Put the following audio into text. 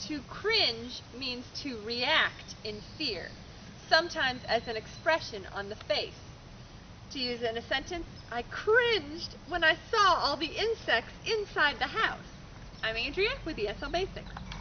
To cringe means to react in fear, sometimes as an expression on the face. To use in a sentence, I cringed when I saw all the insects inside the house. I'm Andrea with ESL Basics.